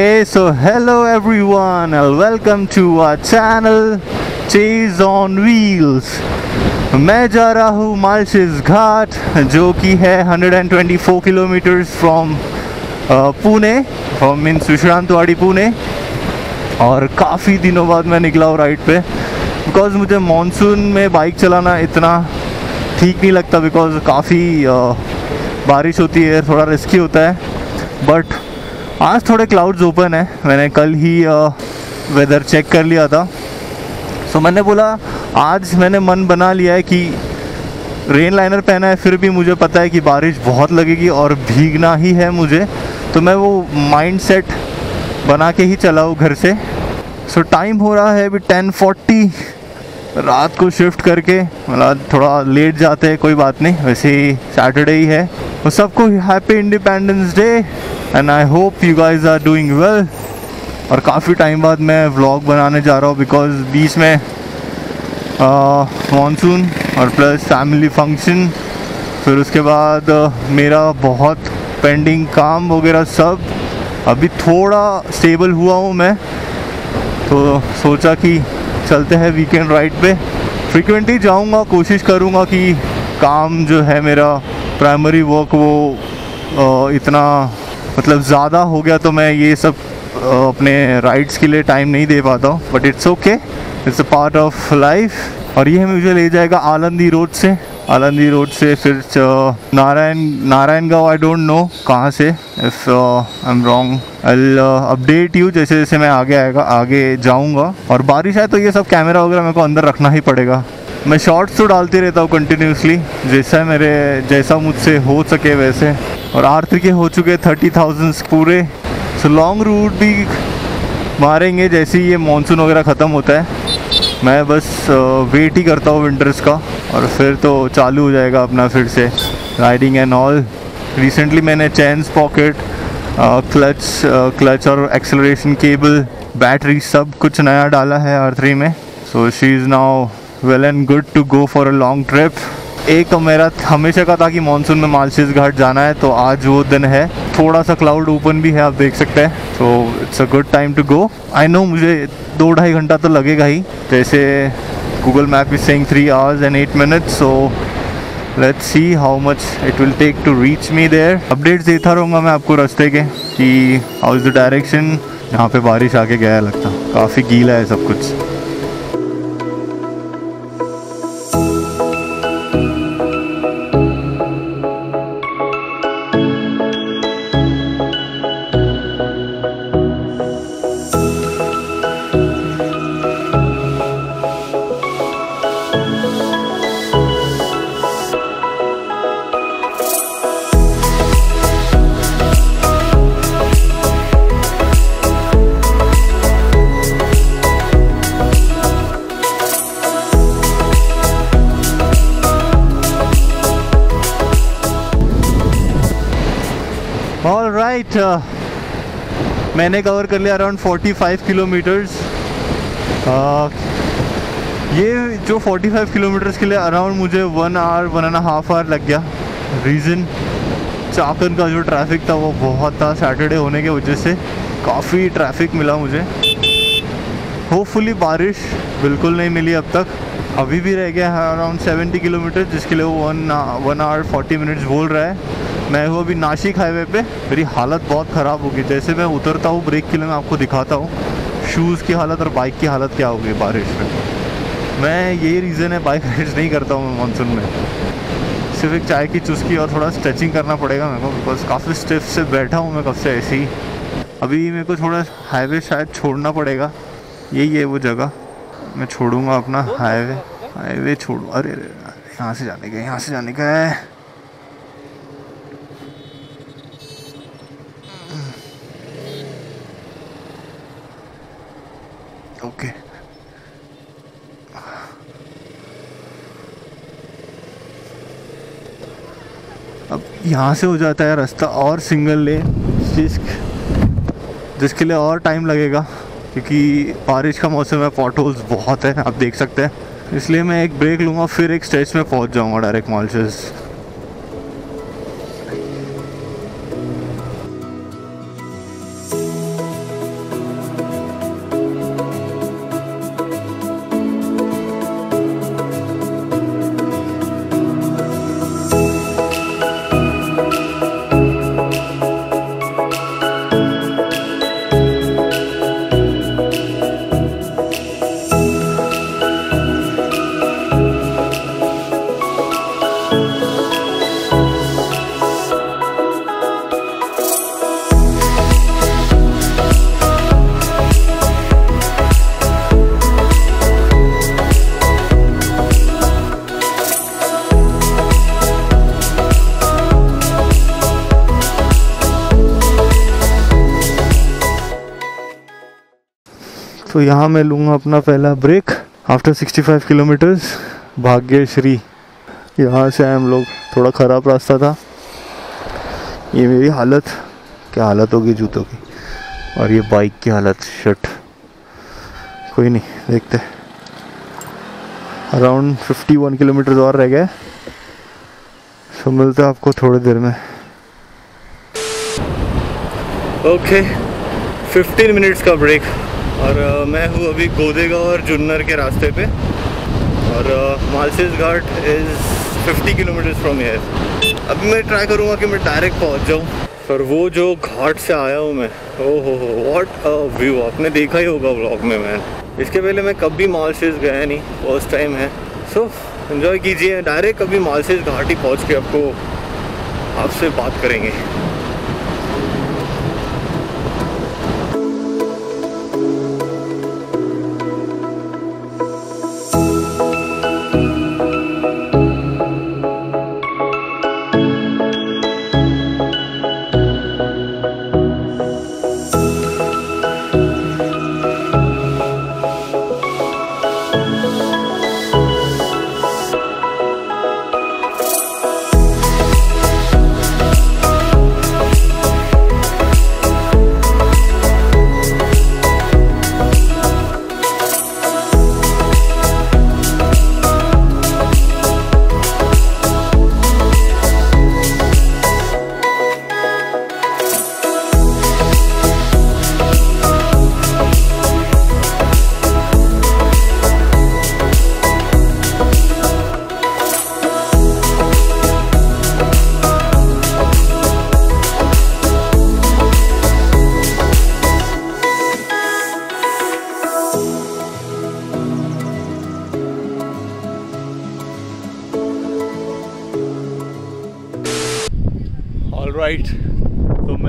Okay, so hello everyone welcome to our channel Chase on Wheels. मैं जा रहा हूँ मालशिस घाट जो कि है 124 kilometres from Pune from means Vishrantwadi Pune. और काफ़ी दिनों बाद मैं निकला हूँ राइड पे। बिकॉज़ मुझे मानसून में बाइक चलाना इतना ठीक नहीं लगता बिकॉज़ काफ़ी बारिश होती है थोड़ा रिस्की होता है। बट आज थोड़े क्लाउड्स ओपन है। मैंने कल ही वेदर चेक कर लिया था। सो so, मैंने बोला आज मैंने मन बना लिया है कि रेन लाइनर पहना है फिर भी मुझे पता है कि बारिश बहुत लगेगी और भीगना ही है मुझे। तो मैं वो माइंड सेट बना के ही चला हूँ घर से। सो so, टाइम हो रहा है अभी टेन फोर्टी रात को शिफ्ट करके मतलब थोड़ा लेट जाते हैं कोई बात नहीं। वैसे ही सैटरडे ही है। तो सबको happy independence day and I hope you guys are doing well और काफ़ी टाइम बाद मैं व्लॉग बनाने जा रहा हूँ बिकॉज़ बीच में मानसून और प्लस फैमिली फ़ंक्शन फिर उसके बाद uh, मेरा बहुत पेंडिंग काम वगैरह सब. अभी थोड़ा स्टेबल हुआ हूँ मैं तो सोचा कि चलते हैं वीकेंड राइड पे. फ्रिक्वेंटली जाऊँगा कोशिश करूँगा कि काम जो है मेरा प्राइमरी वर्क वो इतना मतलब ज़्यादा हो गया तो मैं ये सब अपने राइड्स के लिए टाइम नहीं दे पाता हूँ। But it's okay it's a part of life और ये मुझे ले जाएगा आलंदी रोड से। आलंदी रोड से फिर नारायण नारायण गाँव आई डोंट नो कहाँ से। If I am wrong I update you जैसे जैसे मैं आगे आएगा, आगे जाऊँगा। और बारिश है तो ये सब कैमरा वगैरह मेरे को अंदर रखना ही पड़ेगा। मैं शॉर्ट्स तो डालते रहता हूँ कंटिन्यूसली जैसा मेरे, जैसा मुझसे हो सके वैसे। और आरती के हो चुके थर्टी थाउज़ेंड पूरे। सो लॉन्ग रूट भी मारेंगे जैसे ही ये मानसून वगैरह ख़त्म होता है। मैं बस वेट ही करता हूँ विंटर्स का, और फिर तो चालू हो जाएगा अपना फिर से। राइडिंग एंड ऑल रिसेंटली मैंने चैन्स पॉकेट क्लच क्लच और एक्सेलरेशन केबल बैटरी सब कुछ नया डाला है आर थ्री में। So she is now well and good to go for a long trip एक तो मेरा हमेशा का था कि मानसून में मालशीज घाट जाना है तो आज वो दिन है। थोड़ा सा क्लाउड ओपन भी है, आप देख सकते हैं। तो it's a good time to go I know मुझे दो ढाई घंटा तो लगेगा ही। जैसे Google map is saying three hours and eight minutes so let's see how much it will take to reach me there updates देता रहूँगा मैं आपको रास्ते के, कि हाउ इज़ द डायरेक्शन यहाँ पे बारिश आके गया लगता। काफ़ी गीला है सब कुछ। मैंने कवर कर लिया अराउंड 45 किलोमीटर्स ये जो 45 किलोमीटर्स के लिए अराउंड मुझे one hour one and half hour लग गया। रीज़न चाकन का जो ट्रैफ़िक था वो बहुत था सैटरडे होने के वजह से। काफ़ी ट्रैफ़िक मिला मुझे। होपफुली बारिश बिल्कुल नहीं मिली अब तक। अभी भी रह गया है अराउंड 70 किलोमीटर जिसके लिए वो वन वन आवर 40 मिनट्स बोल रहा है। मैं हूँ अभी नासिक हाईवे पे। मेरी हालत बहुत ख़राब होगी। जैसे मैं उतरता हूँ ब्रेक के लिए मैं आपको दिखाता हूँ शूज़ की हालत और बाइक की हालत क्या होगी बारिश में। मैं यही रीज़न है बाइक राइड्स नहीं करता हूँ मैं मानसून में। सिर्फ़ एक चाय की चुस्की और थोड़ा स्ट्रेचिंग करना पड़ेगा मेरे को बिकॉज़ काफ़ी स्टेप से बैठा हूँ मैं कब से ऐसे ही। अभी मेरे को थोड़ा हाईवे शायद छोड़ना पड़ेगा। यही है वो जगह। मैं छोड़ूँगा अपना हाईवे हाईवे छोड़ू। अरे अरे यहाँ से जाने का यहाँ से जाने का है ओके अब यहाँ से हो जाता है रास्ता और सिंगल लेन जिस जिसके लिए और टाइम लगेगा, क्योंकि बारिश का मौसम है पॉट होल्स बहुत है, आप देख सकते हैं। इसलिए मैं एक ब्रेक लूँगा, फिर एक स्टेज में पहुँच जाऊँगा डायरेक्ट मॉलचेस तो यहाँ मैं लूँगा अपना पहला ब्रेक आफ्टर 65 किलोमीटर्स भाग्यश्री. यहाँ से आए हम लोग. थोड़ा ख़राब रास्ता था. ये मेरी हालत. क्या हालत होगी जूतों की? और ये बाइक की हालत शर्ट कोई नहीं देखते अराउंड 51 किलोमीटर और रह गए. सो मिलते आपको थोड़ी देर में. ओके okay, 15 मिनट्स का ब्रेक और मैं हूँ अभी गोदेगा और जुन्नर के रास्ते पे। और Malshej Ghat is 50 kilometre from here अभी मैं ट्राई करूँगा कि मैं डायरेक्ट पहुँच जाऊँ। पर वो जो घाट से आया हूँ मैं ओ हो व्हाट अ व्यू आपने देखा ही होगा व्लॉग में मैं। इसके पहले मैं कभी मालसेस गया नहीं फ़र्स्ट टाइम है। सो इन्जॉय कीजिए डायरेक्ट कभी मालसेस घाट ही पहुँच के आपको आपसे बात करेंगे।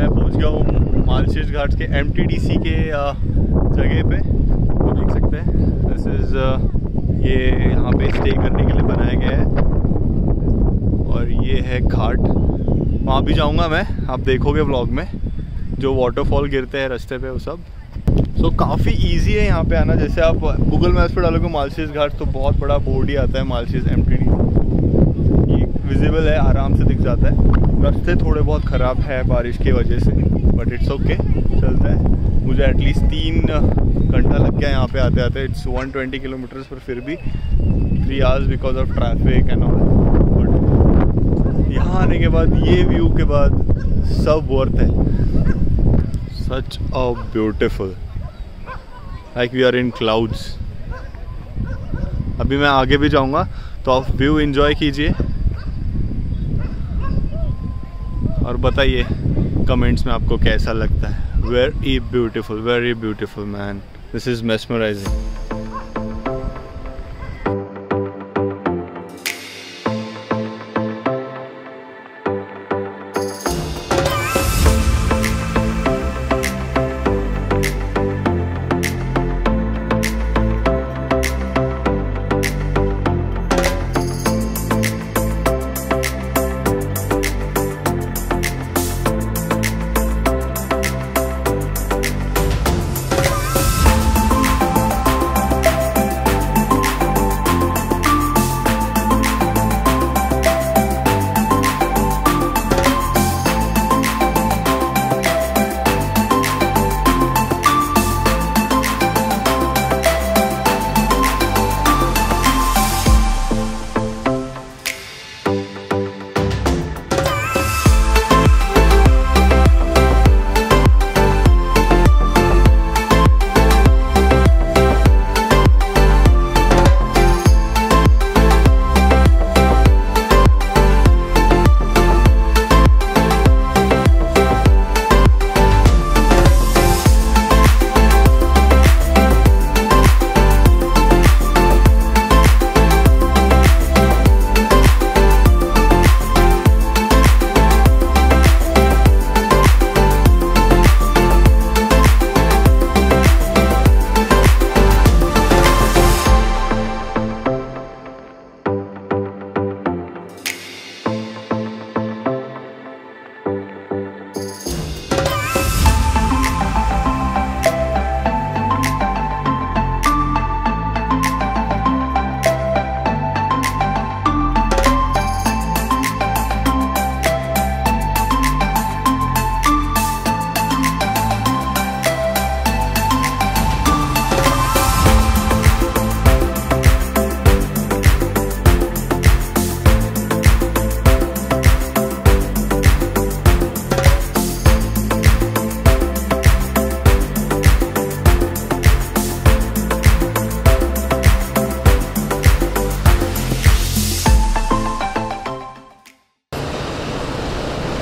मैं पहुँच गया हूँ मालशेष घाट के एमटीडीसी के जगह पे। तो देख सकते हैं। दिस इज़ ये यहाँ पे स्टे करने के लिए बनाया गया है। और ये है घाट। वहाँ भी जाऊँगा मैं। आप देखोगे ब्लॉग में। जो वाटरफॉल गिरते हैं रास्ते पे वो सब। सो so, काफ़ी इजी है यहाँ पे आना। जैसे आप गूगल मैप्स पे डालोगे मालशीज घाट तो बहुत बड़ा बोर्ड ही आता है मालशीज एम विजिबल है, आराम से दिख जाता है। रास्ते थोड़े बहुत ख़राब है बारिश की वजह से बट इट्स ओके चलता है। मुझे एटलीस्ट तीन घंटा लग गया यहाँ पे आते आते इट्स 120 किलोमीटर्स पर फिर भी three hours because of traffic and all but यहाँ आने के बाद, ये व्यू के बाद सब वर्थ है। Such a beautiful like we are in clouds अभी मैं आगे भी जाऊँगा तो आप व्यू इन्जॉय कीजिए। और बताइए कमेंट्स में आपको कैसा लगता है? Very beautiful very beautiful man this is mesmerising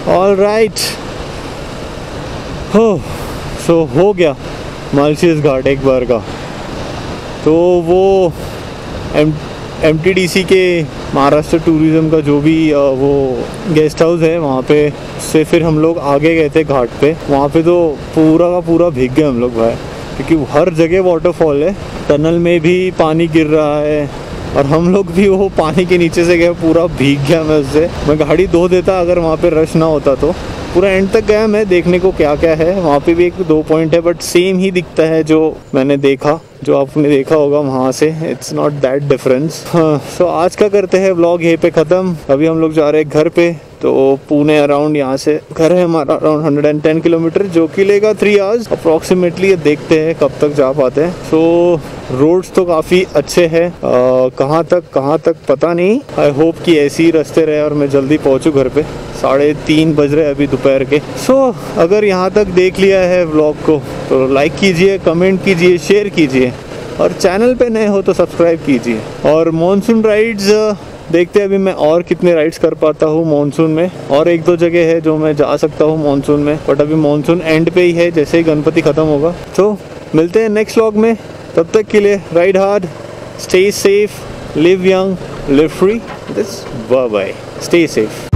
all right हो सो हो गया मालशीज घाट एक बार का। तो वो एम एम के महाराष्ट्र टूरिज़्म का जो भी वो गेस्ट हाउस है, वहाँ पे से फिर हम लोग आगे गए थे घाट पे। वहाँ पे तो पूरा का पूरा भीग गए हम लोग भाई, क्योंकि हर जगह वाटरफॉल है। टनल में भी पानी गिर रहा है। और हम लोग भी वो पानी के नीचे से गए, पूरा भीग गया मैं उससे। मैं गाड़ी धो देता अगर वहाँ पे रश ना होता तो। पूरा एंड तक गया मैं, देखने को क्या क्या है। वहाँ पे भी एक दो पॉइंट है बट सेम ही दिखता है जो मैंने देखा, जो आपने देखा होगा वहाँ से। It's not that difference so आज का करते हैं? ब्लॉग यहीं पे ख़त्म। अभी हम लोग जा रहे हैं घर पे। तो पुणे अराउंड यहाँ से घर है हमारा अराउंड 110 किलोमीटर जो कि लेगा थ्री आवर्स अप्रोक्सीमेटली देखते हैं कब तक जा पाते हैं। सो so, रोड्स तो काफ़ी अच्छे हैं। कहाँ तक कहाँ तक पता नहीं। आई होप कि ऐसे ही रास्ते रहे और मैं जल्दी पहुँचूँ घर पे। साढ़े तीन बज रहे अभी दोपहर के। सो so, अगर यहाँ तक देख लिया है व्लॉग को तो लाइक कीजिए कमेंट कीजिए शेयर कीजिए। और चैनल पे नए हो तो सब्सक्राइब कीजिए। और मॉनसून राइड्स देखते हैं अभी मैं और कितने राइड्स कर पाता हूँ मानसून में। और एक दो जगह है जो मैं जा सकता हूँ मानसून में बट अभी मानसून एंड पे ही है, जैसे ही गणपति ख़त्म होगा। तो मिलते हैं नेक्स्ट व्लॉग में। तब तक के लिए ride hard stay safe live young live free this bye bye stay safe